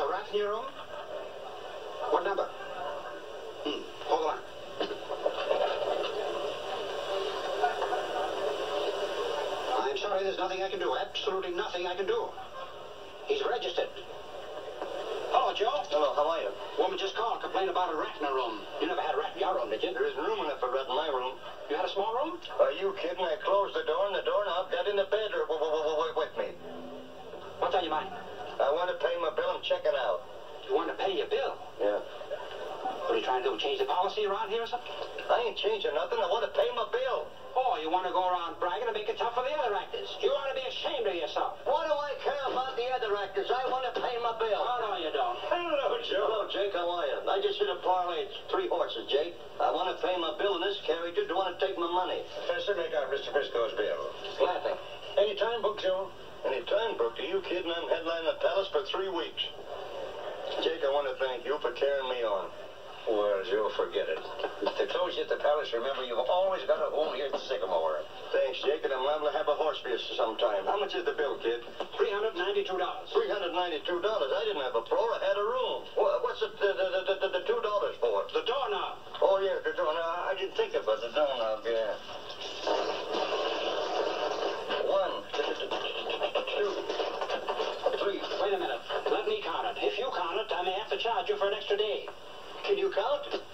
a rat in your room? What number? Hmm, hold on. I'm sorry, there's nothing I can do. Absolutely nothing I can do. He's registered. Hello, Joe. Hello, how are you? Woman just called, complained about a rat in her room. You never had a rat in your room, did you? There isn't room enough for a rat in my room. You had a small room? Are you kidding? I closed the door and the doorknob got in the bedroom with me. What's on your mind? I want to pay my bill and check it out. You want to pay your bill? Yeah. What are you trying to do? Change the policy around here or something? I ain't changing nothing. I want to pay my bill. Oh, you want to go around bragging and make it tough for the other actors? You ought to be ashamed of yourself. What do I care about the other actors? I want to pay my bill. Oh, no, you don't. Hello, Joe. Hello, Jake. How are you? I just hit a parlay. It's three horses, Jake. I want to pay my bill, and this character do you want to take my money. Professor, make out Mr. Frisco's bill. Laughing. Any time book, Joe? Any time, Brooke. Are you kidding? I'm headlining the palace for three weeks. Jake, I want to thank you for carrying me on. Well, you'll forget it. To close you at the palace, remember, you've always got a home here at Sycamore. Thanks, Jake, and I'm liable to have a horse for you sometime. How much is the bill, kid? $392. $392. I didn't have a floor. I had a room. Wha- What's the, the, the, the, the $2 for? The doorknob. Oh, yeah, the doorknob. I didn't think about the doorknob, yeah. you for an extra day. Can you count?